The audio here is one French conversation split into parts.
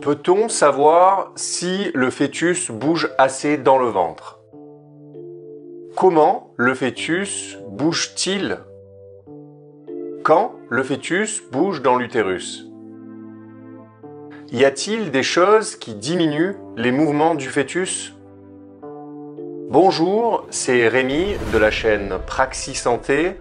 Peut-on savoir si le fœtus bouge assez dans le ventre? Comment le fœtus bouge-t-il? Quand le fœtus bouge dans l'utérus? Y a-t-il des choses qui diminuent les mouvements du fœtus? Bonjour, c'est Rémi de la chaîne Praxis Santé.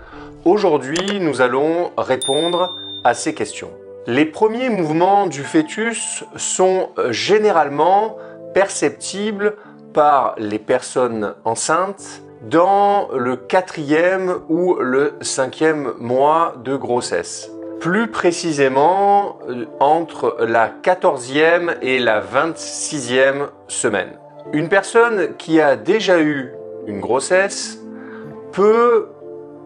Aujourd'hui, nous allons répondre à ces questions. Les premiers mouvements du fœtus sont généralement perceptibles par les personnes enceintes dans le quatrième ou le cinquième mois de grossesse. Plus précisément entre la quatorzième et la vingt-sixième semaine. Une personne qui a déjà eu une grossesse peut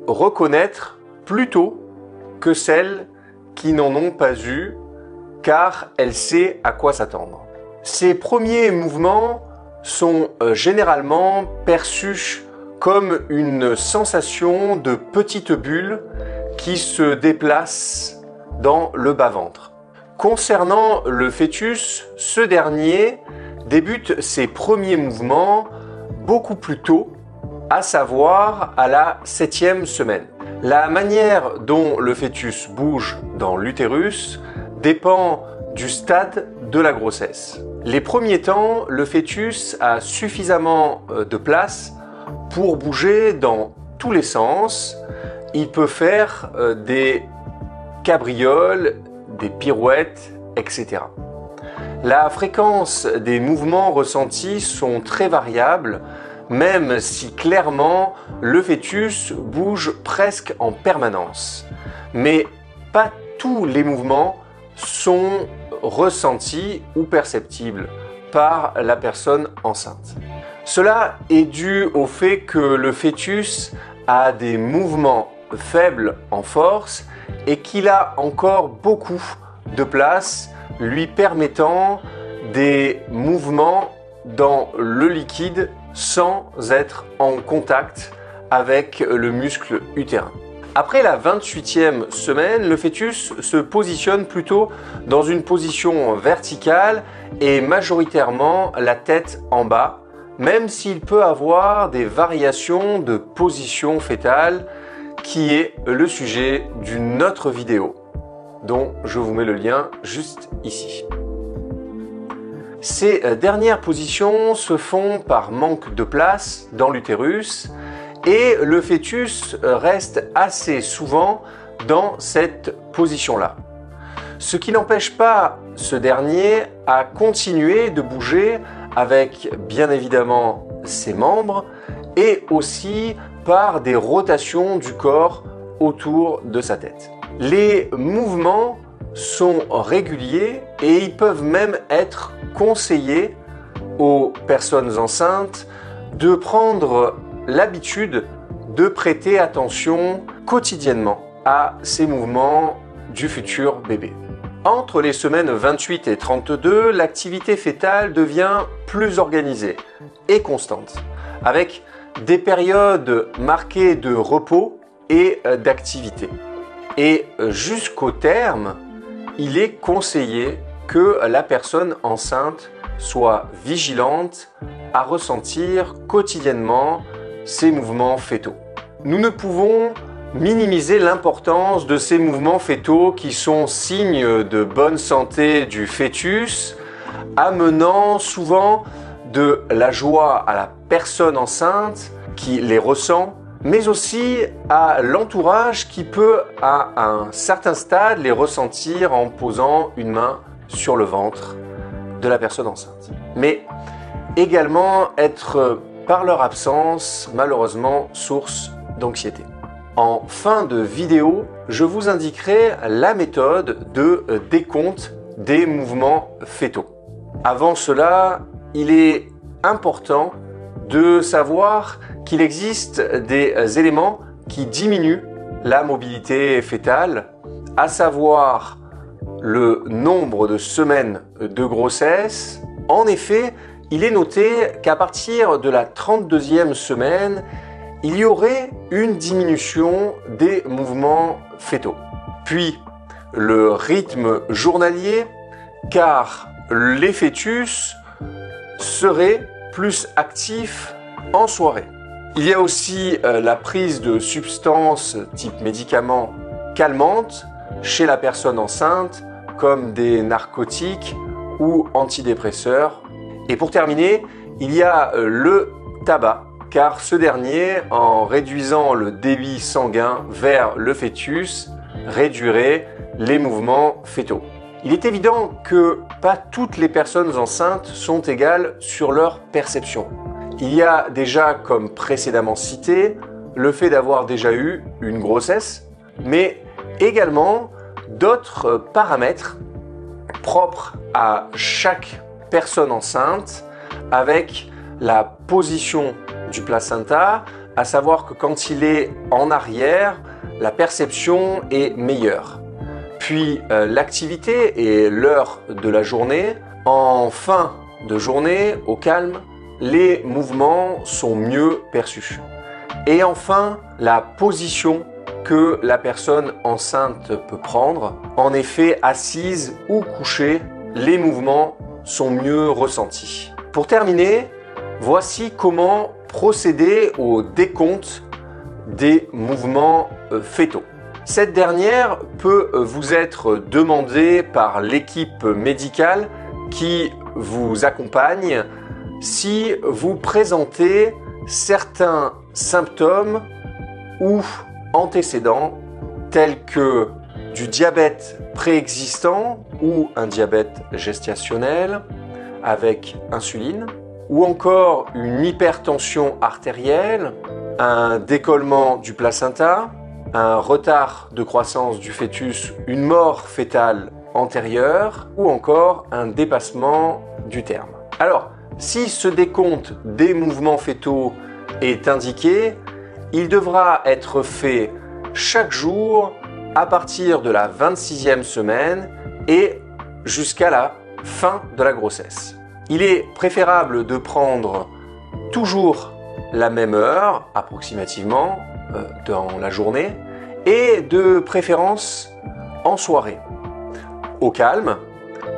reconnaître plus tôt que celle n'en ont pas eu, car elle sait à quoi s'attendre. Ces premiers mouvements sont euh, généralement perçus comme une sensation de petite bulle qui se déplace dans le bas-ventre. Concernant le fœtus, ce dernier débute ses premiers mouvements beaucoup plus tôt, à savoir à la septième semaine. La manière dont le fœtus bouge dans l'utérus dépend du stade de la grossesse. Les premiers temps, le fœtus a suffisamment euh, de place pour bouger dans tous les sens. Il peut faire euh, des cabrioles, des pirouettes, etc. La fréquence des mouvements ressentis sont très variables même si clairement le fœtus bouge presque en permanence. Mais pas tous les mouvements sont ressentis ou perceptibles par la personne enceinte. Cela est dû au fait que le fœtus a des mouvements faibles en force et qu'il a encore beaucoup de place lui permettant des mouvements dans le liquide sans être en contact avec le muscle utérin. Après la 28e semaine, le fœtus se positionne plutôt dans une position verticale et majoritairement la tête en bas, même s'il peut avoir des variations de position fétale qui est le sujet d'une autre vidéo dont je vous mets le lien juste ici. Ces euh, dernières positions se font par manque de place dans l'utérus et le fœtus euh, reste assez souvent dans cette position-là. Ce qui n'empêche pas ce dernier à continuer de bouger avec bien évidemment ses membres et aussi par des rotations du corps autour de sa tête. Les mouvements sont réguliers et ils peuvent même être conseillés aux personnes enceintes de prendre l'habitude de prêter attention quotidiennement à ces mouvements du futur bébé. Entre les semaines 28 et 32, l'activité fétale devient plus organisée et constante, avec des périodes marquées de repos et d'activité. Et jusqu'au terme, il est conseillé que la personne enceinte soit vigilante à ressentir quotidiennement ces mouvements fétaux. Nous ne pouvons minimiser l'importance de ces mouvements fétaux qui sont signes de bonne santé du fœtus, amenant souvent de la joie à la personne enceinte qui les ressent mais aussi à l'entourage qui peut, à un certain stade, les ressentir en posant une main sur le ventre de la personne enceinte. Mais également être, par leur absence, malheureusement, source d'anxiété. En fin de vidéo, je vous indiquerai la méthode de décompte des mouvements fétaux. Avant cela, il est important de savoir qu'il existe des éléments qui diminuent la mobilité fétale, à savoir le nombre de semaines de grossesse. En effet, il est noté qu'à partir de la 32e semaine, il y aurait une diminution des mouvements fétaux. Puis, le rythme journalier, car les fœtus seraient plus actifs en soirée. Il y a aussi euh, la prise de substances type médicaments calmantes chez la personne enceinte, comme des narcotiques ou antidépresseurs. Et pour terminer, il y a euh, le tabac, car ce dernier, en réduisant le débit sanguin vers le fœtus, réduirait les mouvements fœtaux. Il est évident que pas toutes les personnes enceintes sont égales sur leur perception. Il y a déjà, comme précédemment cité, le fait d'avoir déjà eu une grossesse, mais également d'autres paramètres propres à chaque personne enceinte avec la position du placenta, à savoir que quand il est en arrière, la perception est meilleure. Puis euh, l'activité et l'heure de la journée, en fin de journée, au calme, les mouvements sont mieux perçus. Et enfin, la position que la personne enceinte peut prendre. En effet, assise ou couchée, les mouvements sont mieux ressentis. Pour terminer, voici comment procéder au décompte des mouvements euh, fétaux. Cette dernière peut euh, vous être demandée par l'équipe médicale qui vous accompagne si vous présentez certains symptômes ou antécédents tels que du diabète préexistant ou un diabète gestationnel avec insuline, ou encore une hypertension artérielle, un décollement du placenta, un retard de croissance du fœtus, une mort fétale antérieure, ou encore un dépassement du terme. Alors, si ce décompte des mouvements fœtaux est indiqué, il devra être fait chaque jour à partir de la 26e semaine et jusqu'à la fin de la grossesse. Il est préférable de prendre toujours la même heure, approximativement, euh, dans la journée, et de préférence en soirée. Au calme,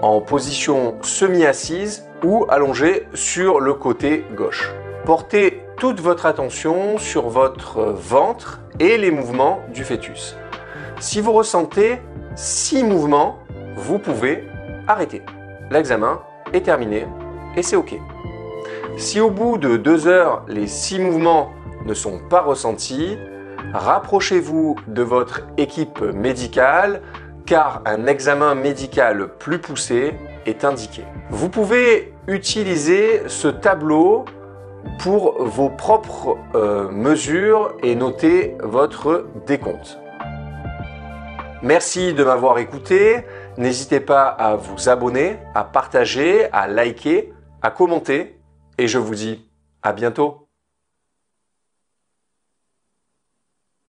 en position semi-assise ou allongé sur le côté gauche. Portez toute votre attention sur votre ventre et les mouvements du fœtus. Si vous ressentez six mouvements, vous pouvez arrêter. L'examen est terminé et c'est OK. Si au bout de deux heures, les six mouvements ne sont pas ressentis, rapprochez-vous de votre équipe médicale car un examen médical plus poussé est indiqué. Vous pouvez utiliser ce tableau pour vos propres euh, mesures et noter votre décompte. Merci de m'avoir écouté. N'hésitez pas à vous abonner, à partager, à liker, à commenter et je vous dis à bientôt.